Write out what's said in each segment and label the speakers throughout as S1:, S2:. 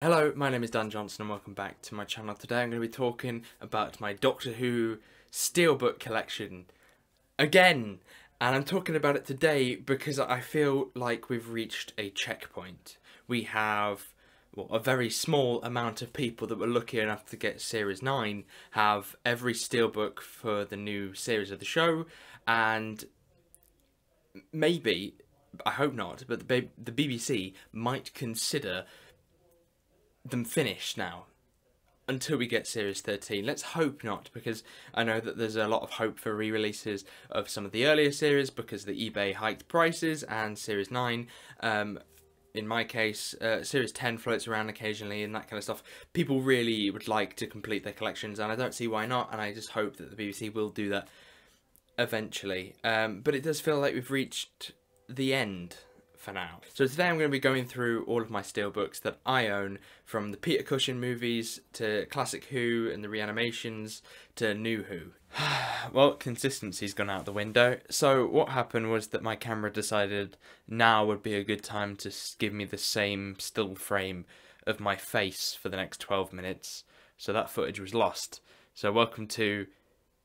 S1: Hello, my name is Dan Johnson and welcome back to my channel. Today I'm going to be talking about my Doctor Who Steelbook collection again. And I'm talking about it today because I feel like we've reached a checkpoint. We have well, a very small amount of people that were lucky enough to get Series 9 have every Steelbook for the new series of the show and maybe, I hope not, but the, the BBC might consider them finished now until we get Series 13. Let's hope not, because I know that there's a lot of hope for re-releases of some of the earlier series because the eBay hiked prices and Series 9. Um, in my case, uh, Series 10 floats around occasionally and that kind of stuff. People really would like to complete their collections and I don't see why not and I just hope that the BBC will do that eventually. Um, but it does feel like we've reached the end for now. So today I'm going to be going through all of my steelbooks that I own, from the Peter Cushing movies to Classic Who and the reanimations to New Who. well, consistency's gone out the window. So what happened was that my camera decided now would be a good time to give me the same still frame of my face for the next 12 minutes. So that footage was lost. So welcome to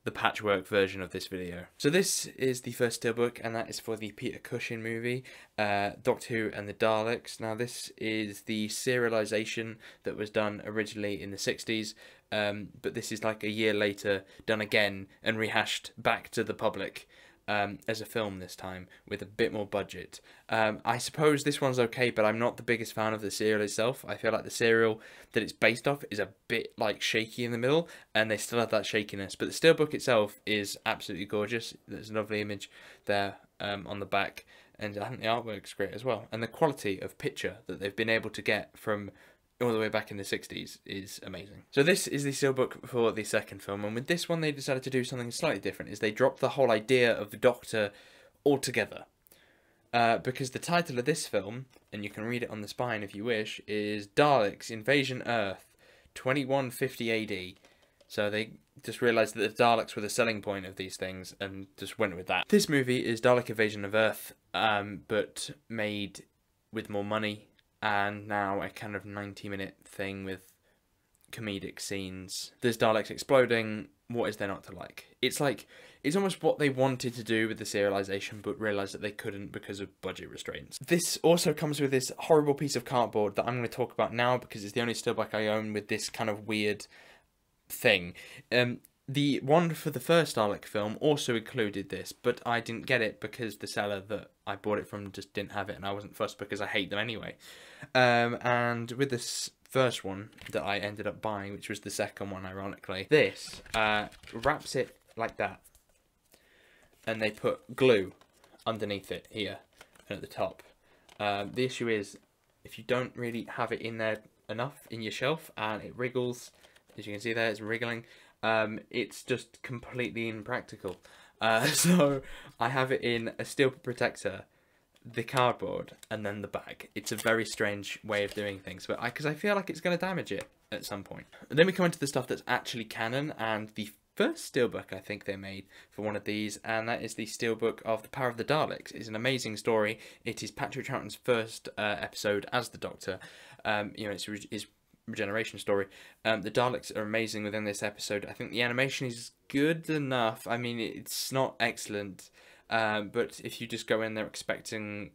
S1: the patchwork version of this video. So this is the first steelbook and that is for the Peter Cushing movie, uh, Doctor Who and the Daleks. Now this is the serialization that was done originally in the 60s, um, but this is like a year later done again and rehashed back to the public um, as a film this time with a bit more budget. Um, I suppose this one's okay, but I'm not the biggest fan of the serial itself. I feel like the serial that it's based off is a bit like shaky in the middle, and they still have that shakiness. But the steelbook itself is absolutely gorgeous. There's a lovely image there um, on the back, and I think the artwork's great as well. And the quality of picture that they've been able to get from all the way back in the 60s is amazing. So this is the steelbook for the second film, and with this one they decided to do something slightly different, is they dropped the whole idea of the Doctor altogether. Uh, because the title of this film, and you can read it on the spine if you wish, is Daleks Invasion Earth 2150 AD. So they just realised that the Daleks were the selling point of these things and just went with that. This movie is Dalek Invasion of Earth, um, but made with more money and now a kind of 90 minute thing with comedic scenes. There's Daleks exploding. What is there not to like? It's like it's almost what they wanted to do with the serialization, but realized that they couldn't because of budget restraints. This also comes with this horrible piece of cardboard that I'm going to talk about now because it's the only steelbook I own with this kind of weird thing. Um, the one for the first Dalek film also included this, but I didn't get it because the seller that I bought it from just didn't have it, and I wasn't fussed because I hate them anyway. Um, and with this first one that I ended up buying, which was the second one, ironically, this uh, wraps it like that, and they put glue underneath it here and at the top. Um, the issue is if you don't really have it in there enough in your shelf and it wriggles, as you can see there, it's wriggling um, it's just completely impractical. Uh, so I have it in a steel protector, the cardboard, and then the bag. It's a very strange way of doing things, but because I, I feel like it's going to damage it at some point. And then we come into the stuff that's actually canon, and the first steelbook I think they made for one of these, and that is the steelbook of The Power of the Daleks. It's an amazing story. It is Patrick Troughton's first uh, episode as the Doctor. Um, you know, it's, it's regeneration story. Um, the Daleks are amazing within this episode. I think the animation is good enough. I mean, it's not excellent, um, but if you just go in there expecting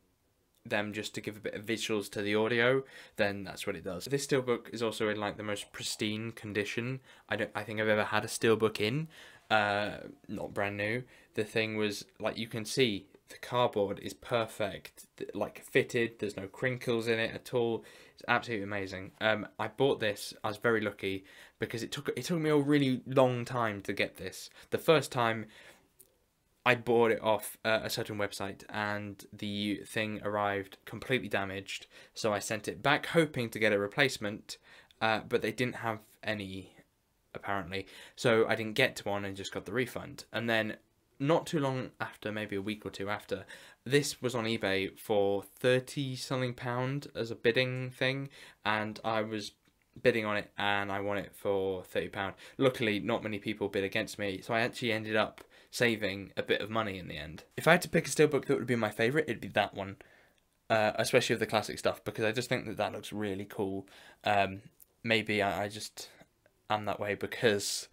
S1: them just to give a bit of visuals to the audio, then that's what it does. This steelbook is also in like the most pristine condition I don't I think I've ever had a steelbook in. Uh, not brand new. The thing was like you can see the cardboard is perfect, like fitted. There's no crinkles in it at all. It's absolutely amazing. Um, I bought this. I was very lucky because it took it took me a really long time to get this. The first time I bought it off uh, a certain website and the thing arrived completely damaged. So I sent it back hoping to get a replacement, uh, but they didn't have any apparently. So I didn't get to one and just got the refund. And then not too long after, maybe a week or two after, this was on eBay for 30 something pound as a bidding thing, and I was bidding on it and I won it for 30 pound. Luckily, not many people bid against me, so I actually ended up saving a bit of money in the end. If I had to pick a steelbook that would be my favourite, it'd be that one. uh, especially of the classic stuff, because I just think that that looks really cool. Um, maybe I, I just am that way because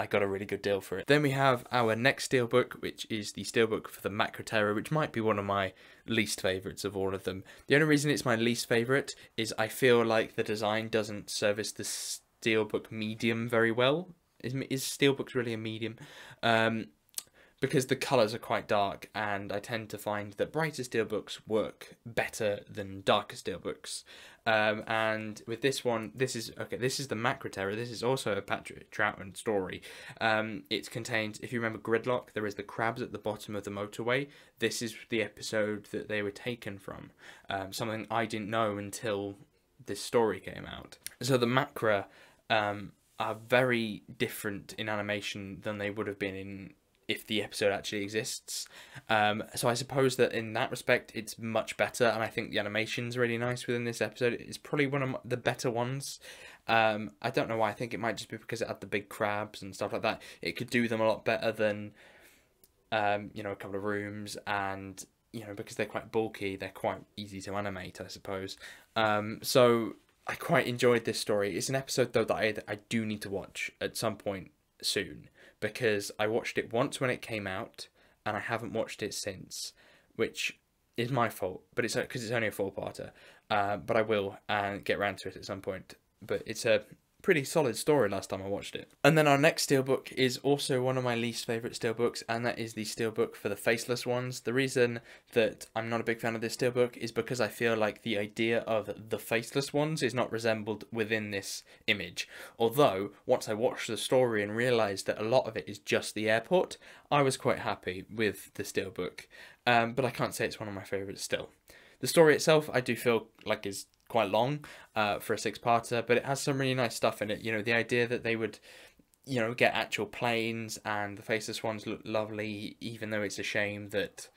S1: I got a really good deal for it. Then we have our next steelbook, which is the steelbook for the Macra Terror, which might be one of my least favourites of all of them. The only reason it's my least favourite is I feel like the design doesn't service the steelbook medium very well. Is, is steelbooks really a medium? Um, because the colours are quite dark, and I tend to find that brighter steelbooks work better than darker steelbooks. Um, and with this one, this is okay. This is the Macra Terror. This is also a Patrick Troughton story. Um, it contains, if you remember Gridlock, there is the crabs at the bottom of the motorway. This is the episode that they were taken from. Um, something I didn't know until this story came out. So the Macra um, are very different in animation than they would have been in if the episode actually exists. Um, so I suppose that in that respect, it's much better, and I think the animation's really nice within this episode. It's probably one of the better ones. Um, I don't know why. I think it might just be because it had the big crabs and stuff like that. It could do them a lot better than, um, you know, a couple of rooms, and you know, because they're quite bulky, they're quite easy to animate, I suppose. Um, so I quite enjoyed this story. It's an episode though that I I do need to watch at some point soon because I watched it once when it came out and I haven't watched it since, which is my fault. But it's because it's only a four-parter. Uh, but I will uh, get around to it at some point. But it's a pretty solid story last time I watched it. And then our next steelbook is also one of my least favourite steelbooks, and that is the steelbook for the faceless ones. The reason that I'm not a big fan of this steelbook is because I feel like the idea of the faceless ones is not resembled within this image. Although, once I watched the story and realised that a lot of it is just the airport, I was quite happy with the steelbook. Um, but I can't say it's one of my favourites still. The story itself, I do feel like is quite long uh, for a six-parter, but it has some really nice stuff in it. You know, the idea that they would, you know, get actual planes and the faceless ones look lovely, even though it's a shame that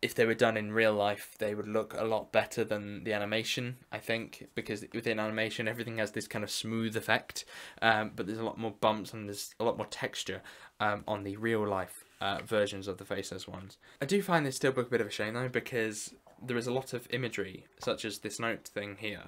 S1: if they were done in real life, they would look a lot better than the animation, I think, because within animation, everything has this kind of smooth effect, um, but there's a lot more bumps and there's a lot more texture um, on the real life uh, versions of the faceless ones. I do find this steelbook a bit of a shame though, because there is a lot of imagery, such as this note thing here,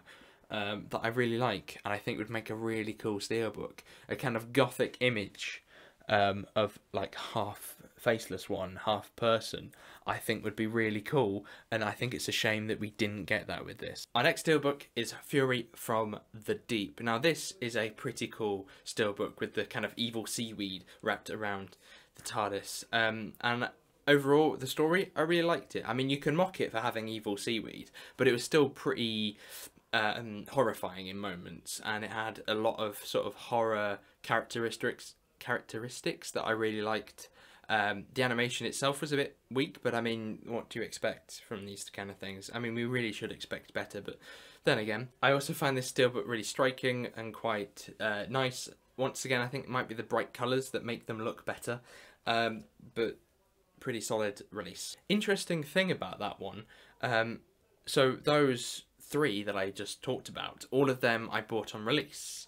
S1: um, that I really like, and I think would make a really cool steelbook. A kind of gothic image um, of like half faceless one, half person, I think would be really cool, and I think it's a shame that we didn't get that with this. Our next steelbook is Fury from the Deep. Now this is a pretty cool steelbook with the kind of evil seaweed wrapped around the TARDIS, um, and overall, the story, I really liked it. I mean, you can mock it for having evil seaweed, but it was still pretty um, horrifying in moments, and it had a lot of sort of horror characteristics characteristics that I really liked. Um, the animation itself was a bit weak, but I mean, what do you expect from these kind of things? I mean, we really should expect better, but then again, I also find this steelbook really striking and quite uh, nice. Once again, I think it might be the bright colours that make them look better, um, but pretty solid release. Interesting thing about that one, um, so those three that I just talked about, all of them I bought on release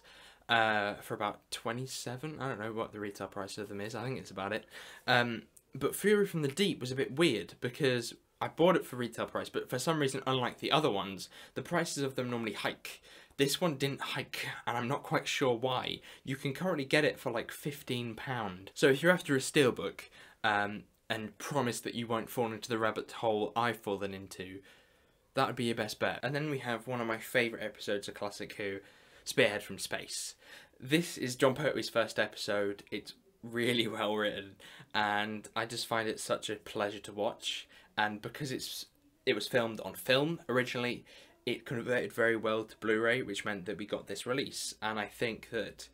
S1: uh, for about 27 I don't know what the retail price of them is, I think it's about it. Um, but Fury from the Deep was a bit weird because I bought it for retail price, but for some reason, unlike the other ones, the prices of them normally hike. This one didn't hike, and I'm not quite sure why. You can currently get it for like £15. So if you're after a steelbook, um, and promise that you won't fall into the rabbit hole I've fallen into, that would be your best bet. And then we have one of my favourite episodes of Classic Who, Spearhead from Space. This is Jon Pertwee's first episode. It's really well written, and I just find it such a pleasure to watch. And because it's it was filmed on film originally, it converted very well to Blu-ray, which meant that we got this release. And I think that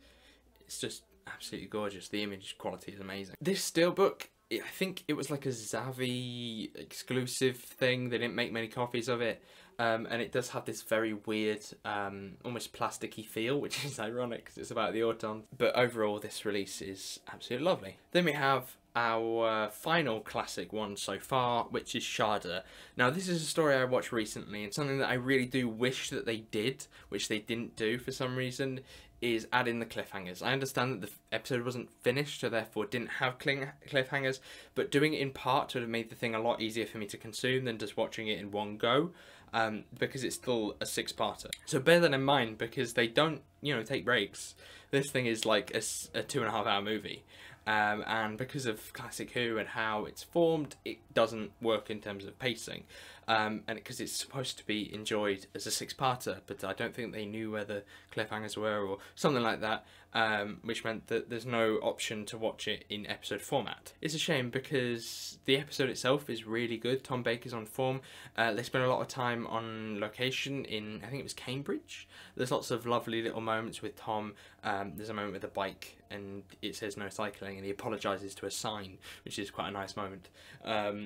S1: it's just absolutely gorgeous. The image quality is amazing. This steelbook I think it was like a Zavvi exclusive thing. They didn't make many copies of it. um, and it does have this very weird, um, almost plasticky feel, which is ironic because it's about the Autons. But overall, this release is absolutely lovely. Then we have our final classic one so far, which is Shada. Now, this is a story I watched recently, and something that I really do wish that they did, which they didn't do for some reason, is add in the cliffhangers. I understand that the episode wasn't finished, so therefore didn't have cliffhangers, but doing it in parts would have made the thing a lot easier for me to consume than just watching it in one go, um, because it's still a six-parter. So bear that in mind, because they don't, you know, take breaks. This thing is like a, a two and a half hour movie. Um, and because of Classic Who and how it's formed, it doesn't work in terms of pacing um, and because it's supposed to be enjoyed as a six-parter, but I don't think they knew where the cliffhangers were or something like that, um, which meant that there's no option to watch it in episode format. It's a shame because the episode itself is really good. Tom Baker's on form. Uh, they spent a lot of time on location in, I think it was Cambridge. There's lots of lovely little moments with Tom. Um, there's a moment with a bike and it says no cycling and he apologises to a sign, which is quite a nice moment. Um,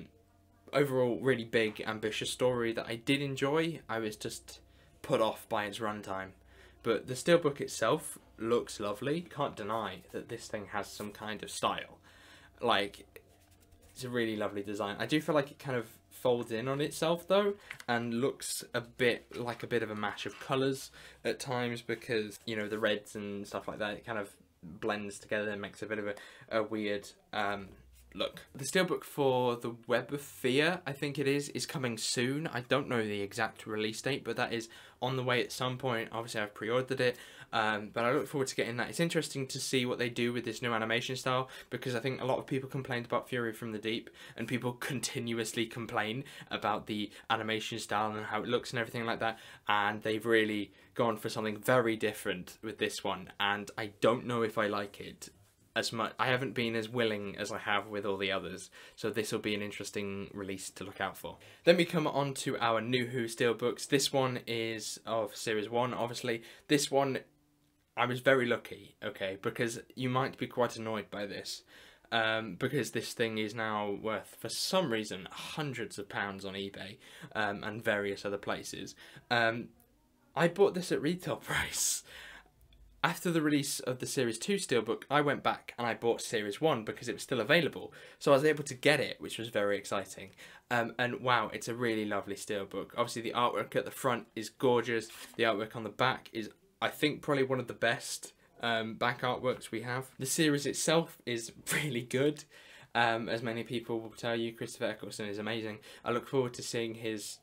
S1: overall really big, ambitious story that I did enjoy. I was just put off by its runtime. But the steelbook itself looks lovely. Can't deny that this thing has some kind of style. Like, it's a really lovely design. I do feel like it kind of folds in on itself though and looks a bit like a bit of a mash of colours at times because you know the reds and stuff like that it kind of blends together and makes a bit of a, a weird um, look. The steelbook for the Web of Fear, I think it is, is coming soon. I don't know the exact release date, but that is on the way at some point. Obviously, I've pre-ordered it, um, but I look forward to getting that. It's interesting to see what they do with this new animation style because I think a lot of people complained about Fury from the Deep, and people continuously complain about the animation style and how it looks and everything like that, and they've really gone for something very different with this one, and I don't know if I like it as much. I haven't been as willing as I have with all the others, so this will be an interesting release to look out for. Then we come on to our New Who Steelbooks. This one is of Series 1, obviously. This one, I was very lucky, okay, because you might be quite annoyed by this. Um, because this thing is now worth, for some reason, hundreds of pounds on eBay um, and various other places. Um, I bought this at retail price after the release of the Series 2 Steelbook, I went back and I bought Series 1 because it was still available. So I was able to get it, which was very exciting. Um, and wow, it's a really lovely Steelbook. Obviously, the artwork at the front is gorgeous. The artwork on the back is, I think, probably one of the best um, back artworks we have. The series itself is really good. Um, as many people will tell you, Christopher Eccleston is amazing. I look forward to seeing his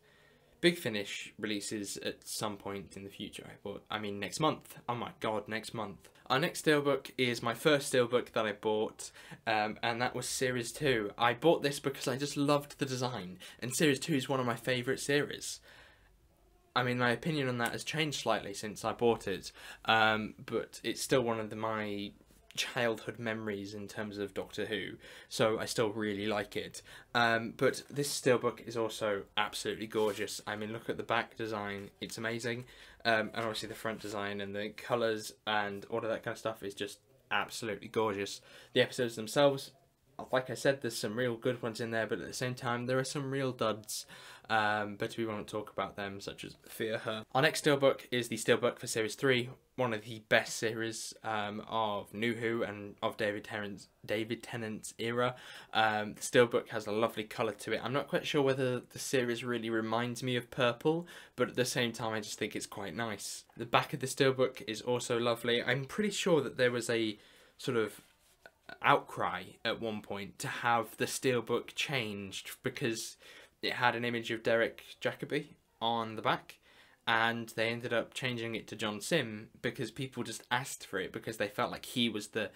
S1: Big Finish releases at some point in the future. But I mean, next month. Oh my god, next month. Our next steelbook is my first steelbook that I bought, um, and that was Series 2. I bought this because I just loved the design, and Series 2 is one of my favourite series. I mean, my opinion on that has changed slightly since I bought it, um, but it's still one of the, my childhood memories in terms of Doctor Who, so I still really like it. Um, but this steelbook is also absolutely gorgeous. I mean, look at the back design; it's amazing, um, and obviously the front design and the colours and all of that kind of stuff is just absolutely gorgeous. The episodes themselves, like I said, there's some real good ones in there, but at the same time, there are some real duds. Um, but we won't talk about them, such as Fear Her. Our next steelbook is the steelbook for Series 3, one of the best series um, of New Who and of David Tennant's, David Tennant's era. Um, the steelbook has a lovely colour to it. I'm not quite sure whether the series really reminds me of purple, but at the same time I just think it's quite nice. The back of the steelbook is also lovely. I'm pretty sure that there was a sort of outcry at one point to have the steelbook changed because it had an image of Derek Jacobi on the back and they ended up changing it to John Simm because people just asked for it because they felt like he was the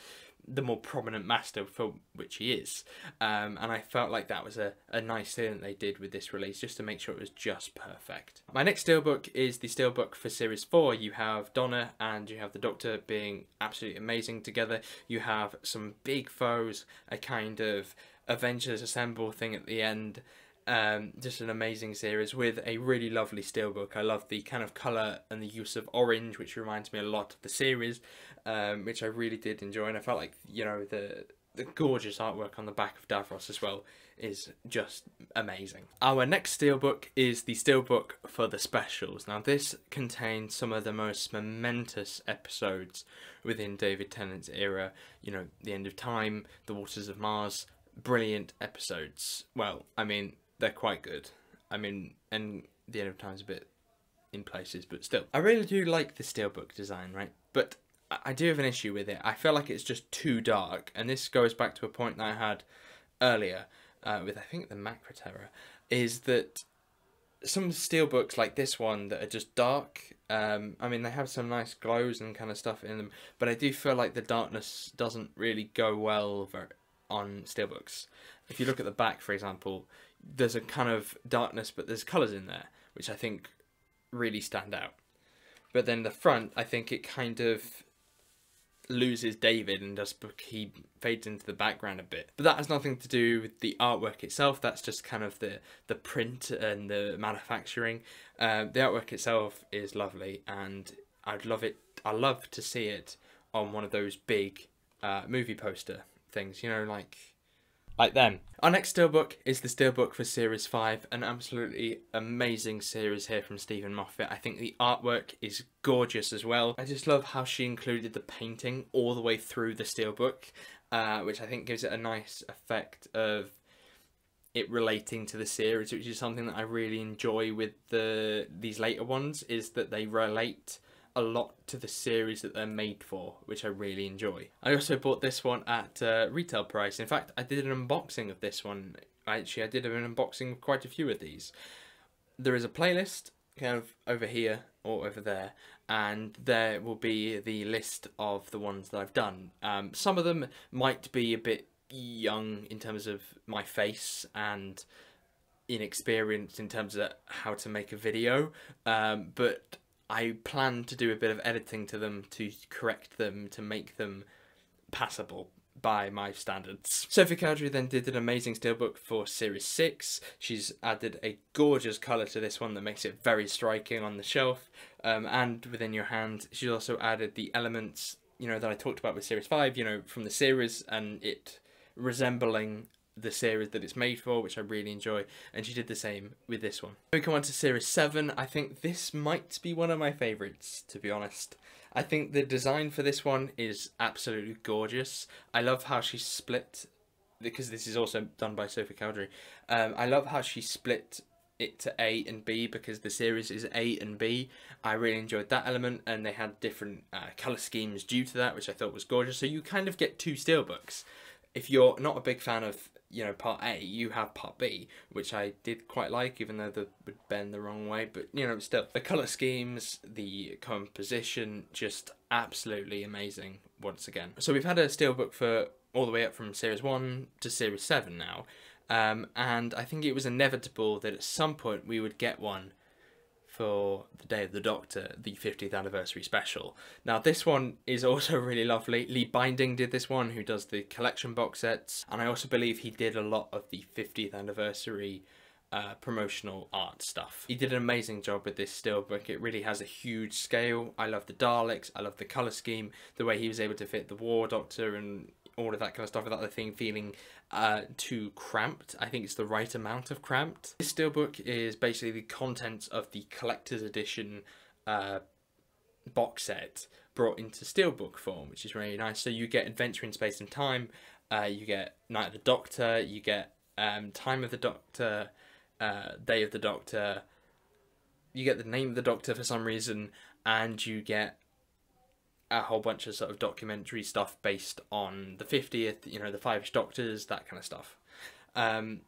S1: the more prominent master for which he is. Um, and I felt like that was a, a nice thing that they did with this release just to make sure it was just perfect. My next steelbook is the steelbook for series 4 you have Donna and you have the Doctor being absolutely amazing together. You have some big foes a kind of Avengers Assemble thing at the end um, just an amazing series with a really lovely steelbook. I love the kind of colour and the use of orange, which reminds me a lot of the series, um, which I really did enjoy. And I felt like, you know, the the gorgeous artwork on the back of Davros as well is just amazing. Our next steelbook is the steelbook for the specials. Now this contains some of the most momentous episodes within David Tennant's era. You know, The End of Time, The Waters of Mars, brilliant episodes. Well, I mean, they're quite good. I mean, and The End of Time's a bit in places, but still. I really do like the steelbook design, right? But I do have an issue with it. I feel like it's just too dark, and this goes back to a point that I had earlier uh, with I think the Macra Terror, is that some steelbooks like this one that are just dark. Um, I mean, they have some nice glows and kind of stuff in them, but I do feel like the darkness doesn't really go well on steelbooks. If you look at the back, for example, there's a kind of darkness, but there's colours in there, which I think really stand out. But then the front, I think it kind of loses David and just he fades into the background a bit. But that has nothing to do with the artwork itself. That's just kind of the the print and the manufacturing. Uh, the artwork itself is lovely, and I'd love it. I love to see it on one of those big uh, movie poster things. You know, like like them. Our next steelbook is the steelbook for Series 5, an absolutely amazing series here from Steven Moffat. I think the artwork is gorgeous as well. I just love how she included the painting all the way through the steelbook, uh, which I think gives it a nice effect of it relating to the series, which is something that I really enjoy with the these later ones, is that they relate a lot to the series that they're made for, which I really enjoy. I also bought this one at uh, retail price. In fact, I did an unboxing of this one. Actually, I did an unboxing of quite a few of these. There is a playlist kind of over here or over there, and there will be the list of the ones that I've done. Um, some of them might be a bit young in terms of my face and inexperienced in terms of how to make a video, um, but I plan to do a bit of editing to them to correct them to make them passable by my standards. Sophie Cowdery then did an amazing steelbook for Series 6. She's added a gorgeous colour to this one that makes it very striking on the shelf um, and within your hand. She's also added the elements, you know, that I talked about with Series 5, you know, from the series and it resembling the series that it's made for, which I really enjoy, and she did the same with this one. We come on to Series 7. I think this might be one of my favourites, to be honest. I think the design for this one is absolutely gorgeous. I love how she split, because this is also done by Sophie Cowdery, um, I love how she split it to A and B because the series is A and B. I really enjoyed that element and they had different uh, colour schemes due to that which I thought was gorgeous. So you kind of get two steelbooks. If you're not a big fan of you know part A, you have part B, which I did quite like, even though they would bend the wrong way. But you know, still the color schemes, the composition, just absolutely amazing once again. So we've had a steelbook for all the way up from series one to series seven now, um, and I think it was inevitable that at some point we would get one for the Day of the Doctor, the 50th anniversary special. Now, this one is also really lovely. Lee Binding did this one, who does the collection box sets, and I also believe he did a lot of the 50th anniversary uh, promotional art stuff. He did an amazing job with this steelbook. It really has a huge scale. I love the Daleks. I love the colour scheme. The way he was able to fit the War Doctor and all of that kind of stuff without the thing feeling uh, too cramped. I think it's the right amount of cramped. This steelbook is basically the contents of the collector's edition uh, box set brought into steelbook form, which is really nice. So you get Adventure in Space and Time, uh, you get Night of the Doctor, you get um, Time of the Doctor, uh, Day of the Doctor, you get the name of the Doctor for some reason, and you get a whole bunch of sort of documentary stuff based on the 50th, you know, the Five Doctors, that kind of stuff. Um,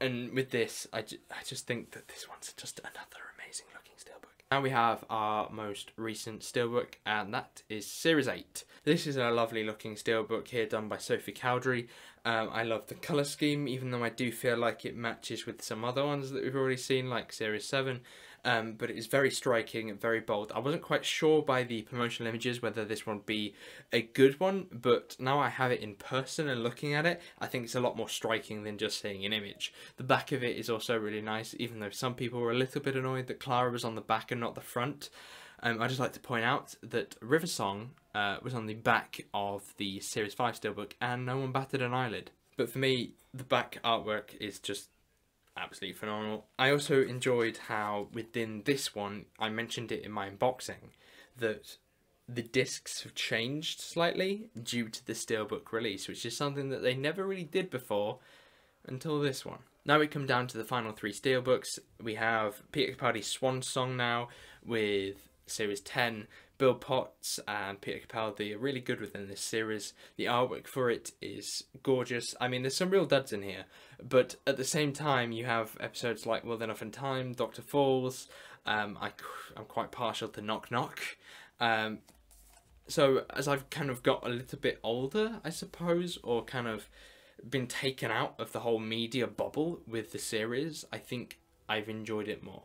S1: and with this, I, ju- I just think that this one's just another amazing looking steelbook. Now we have our most recent steelbook, and that is Series 8. This is a lovely looking steelbook here done by Sophie Cowdery. Um, I love the colour scheme, even though I do feel like it matches with some other ones that we've already seen, like Series 7 um, but it is very striking and very bold. I wasn't quite sure by the promotional images whether this one would be a good one, but now I have it in person and looking at it, I think it's a lot more striking than just seeing an image. The back of it is also really nice, even though some people were a little bit annoyed that Clara was on the back and not the front. Um, I'd just like to point out that River Song uh, was on the back of the Series 5 Steelbook and no one batted an eyelid. But for me, the back artwork is just absolutely phenomenal. I also enjoyed how within this one, I mentioned it in my unboxing, that the discs have changed slightly due to the Steelbook release, which is something that they never really did before until this one. Now we come down to the final three Steelbooks. We have Peter Capaldi's Swan Song now with Series 10. Bill Potts and Peter Capaldi are really good within this series. The artwork for it is gorgeous. I mean, there's some real duds in here, but at the same time, you have episodes like World Enough and Time, Doctor Falls. Um, I, I'm quite partial to Knock Knock. Um, so as I've kind of got a little bit older, I suppose, or kind of been taken out of the whole media bubble with the series, I think I've enjoyed it more.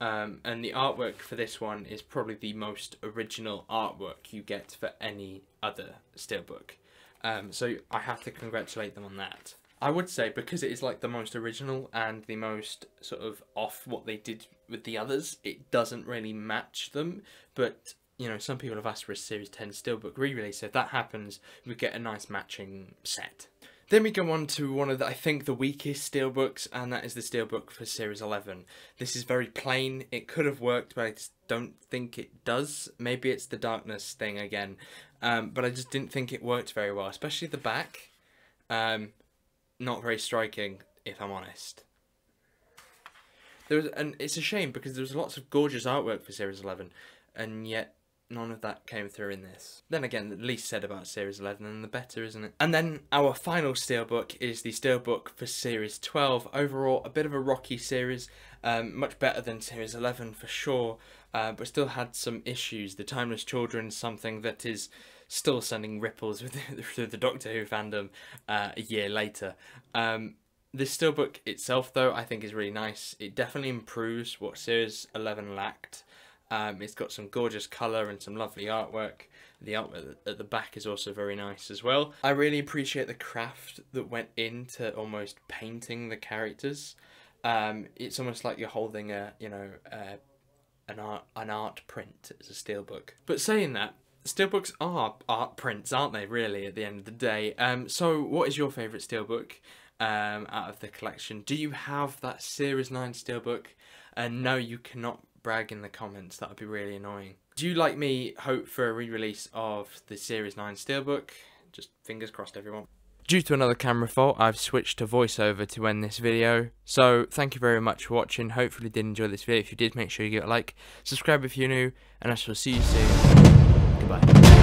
S1: Um, and the artwork for this one is probably the most original artwork you get for any other steelbook. Um, so I have to congratulate them on that. I would say because it is like the most original and the most sort of off what they did with the others, it doesn't really match them. But you know, some people have asked for a Series 10 Steelbook re-release. So if that happens, we get a nice matching set. Then we go on to one of the, I think, the weakest steelbooks, and that is the steelbook for Series 11. This is very plain. It could have worked, but I just don't think it does. Maybe it's the darkness thing again, um, but I just didn't think it worked very well, especially the back. Um, not very striking, if I'm honest. There was, and it's a shame because there was lots of gorgeous artwork for Series 11, and yet none of that came through in this. Then again, the least said about Series 11 and the better, isn't it? And then our final steelbook is the steelbook for Series 12. Overall, a bit of a rocky series, um, much better than Series 11 for sure, uh, but still had some issues. The Timeless Children, something that is still sending ripples through the Doctor Who fandom uh, a year later. Um, this steelbook itself, though, I think is really nice. It definitely improves what Series 11 lacked. Um, it's got some gorgeous colour and some lovely artwork. The artwork at the back is also very nice as well. I really appreciate the craft that went into almost painting the characters. Um, it's almost like you're holding a, you know, an art an art print as a steelbook. But saying that, steelbooks are art prints, aren't they? Really, at the end of the day. Um, so what is your favourite steelbook um, out of the collection? Do you have that Series Nine steelbook? And uh, no, you cannot brag in the comments. That would be really annoying. Do you, like me, hope for a re-release of the Series 9 Steelbook? Just fingers crossed, everyone. Due to another camera fault, I've switched to voiceover to end this video. So, thank you very much for watching. Hopefully you did enjoy this video. If you did, make sure you give it a like. Subscribe if you're new. And I shall see you soon. Goodbye.